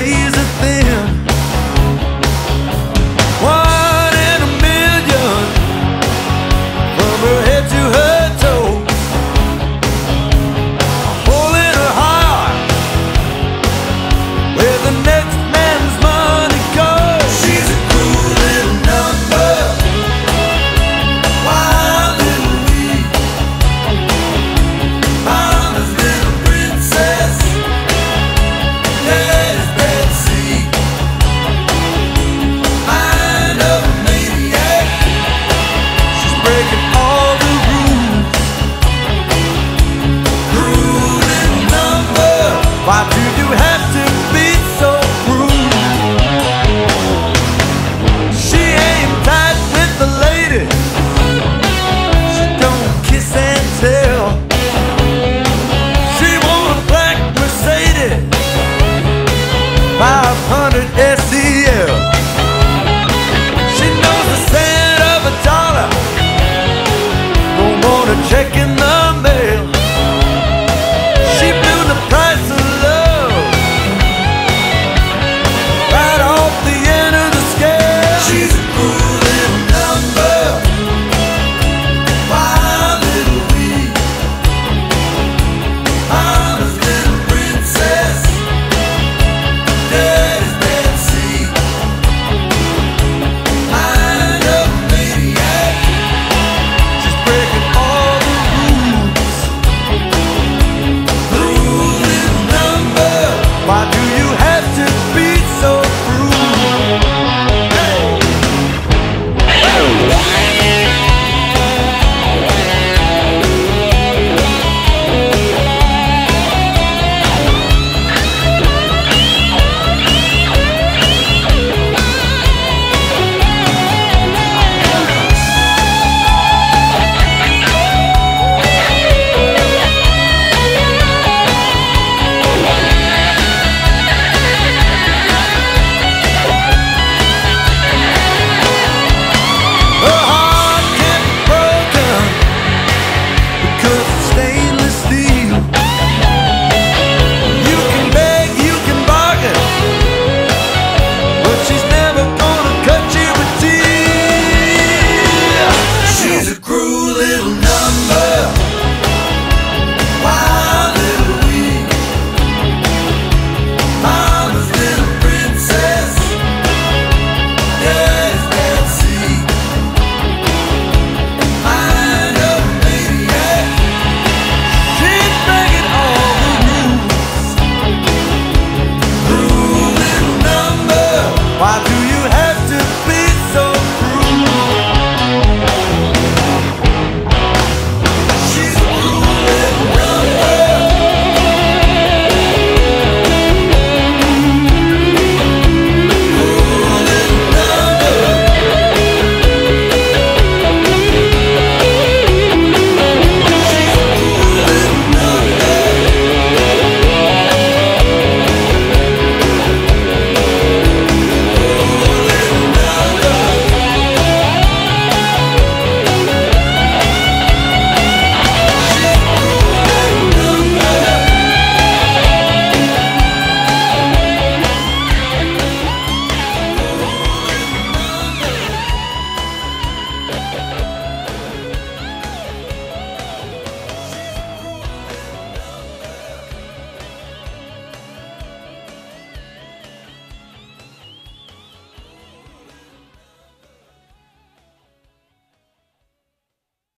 feliz